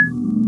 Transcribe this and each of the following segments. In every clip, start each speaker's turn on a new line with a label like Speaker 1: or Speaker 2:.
Speaker 1: Round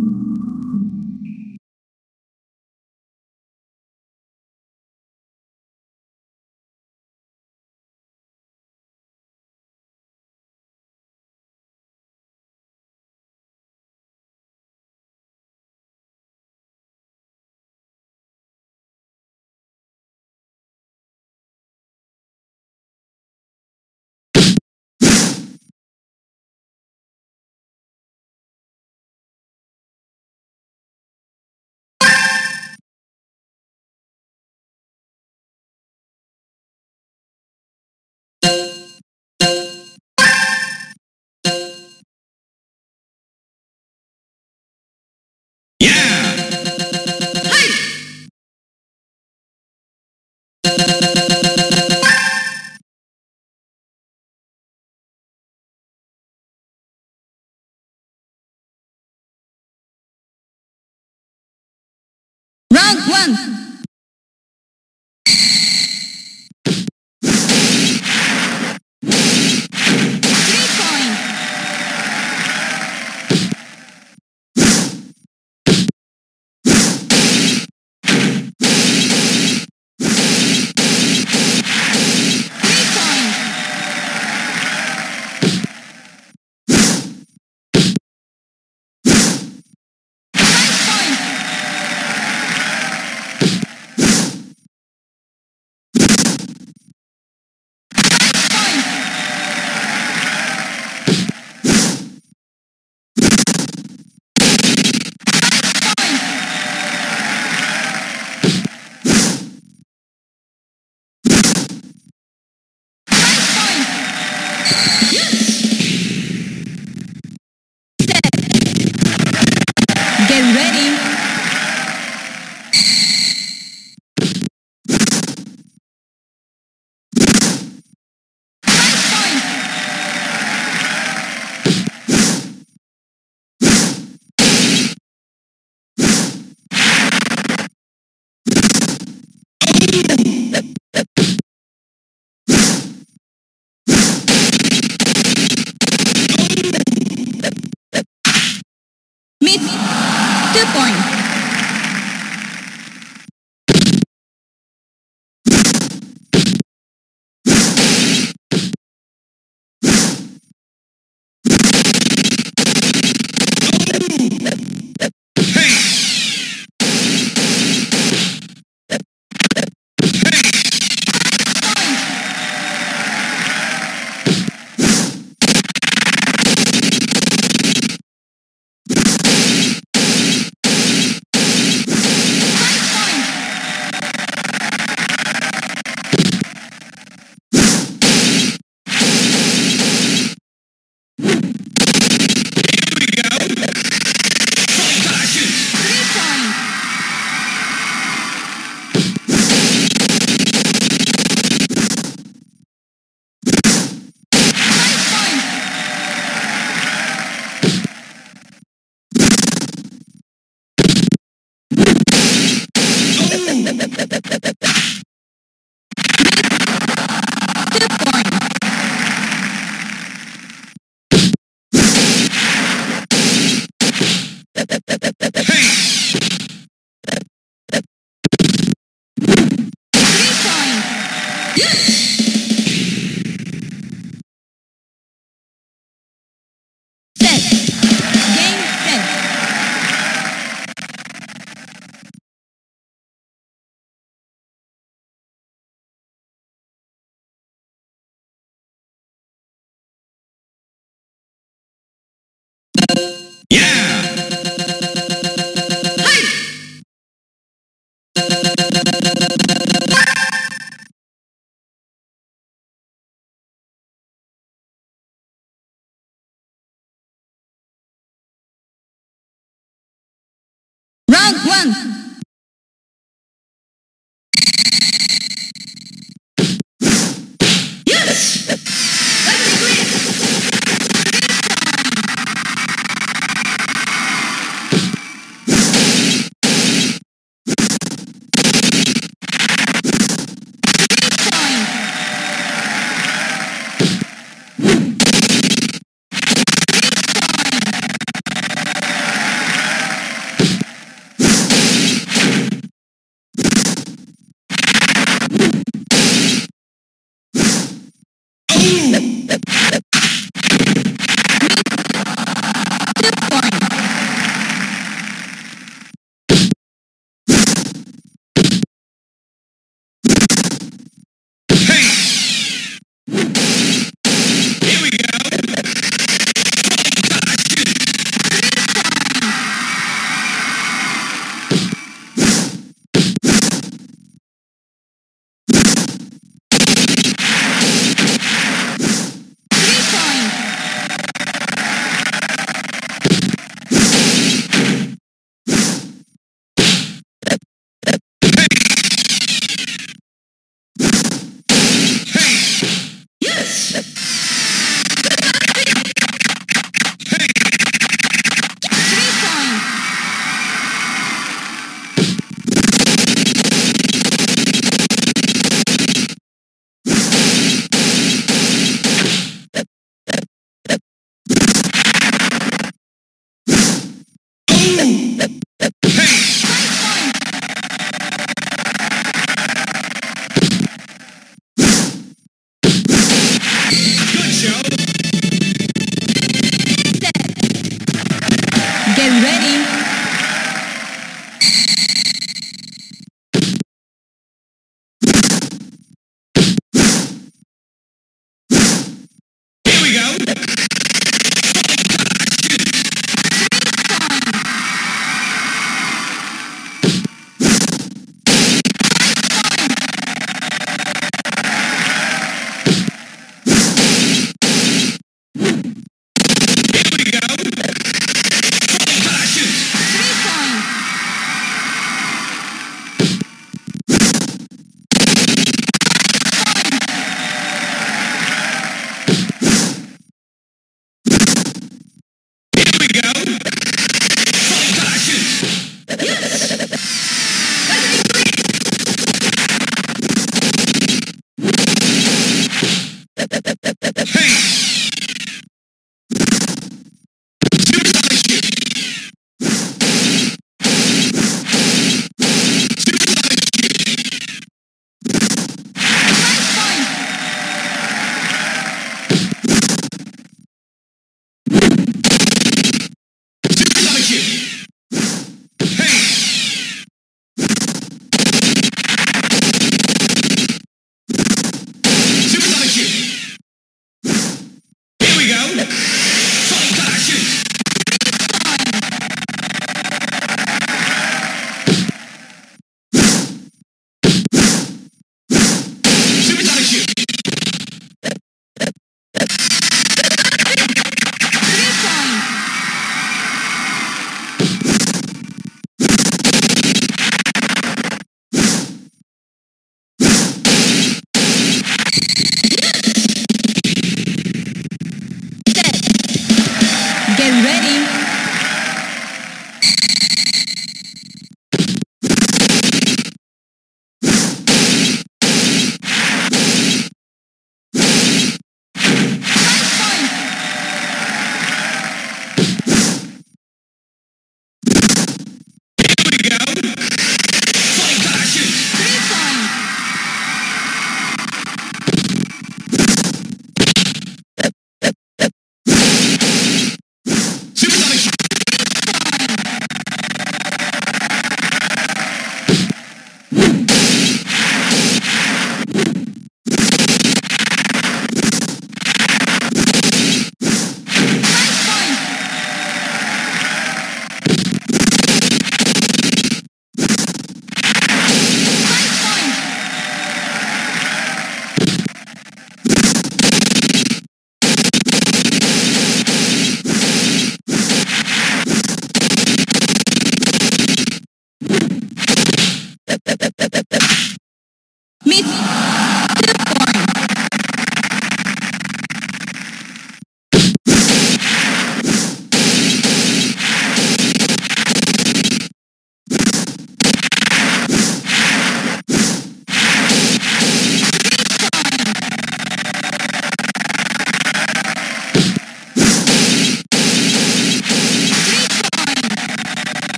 Speaker 1: point.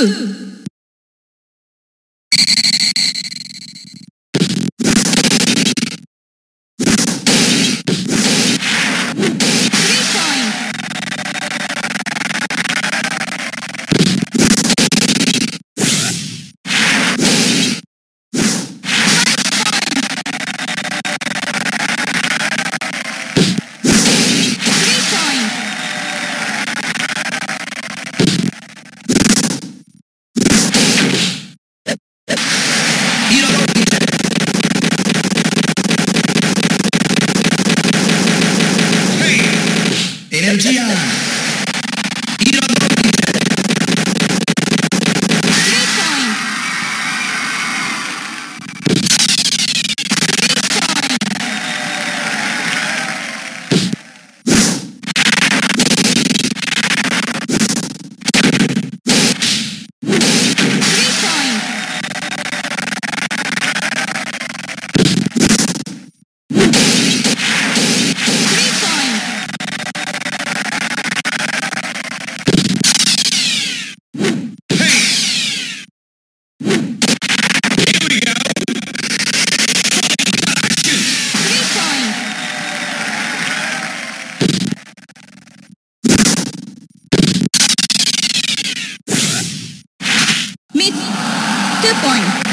Speaker 1: Two. coin.